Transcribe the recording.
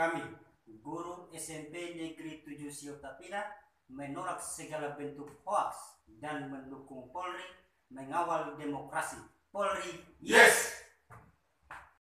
Kami, guru SMP Negeri 7 Siotapina, menolak segala bentuk hoaks dan mendukung Polri mengawal demokrasi. Polri, yes!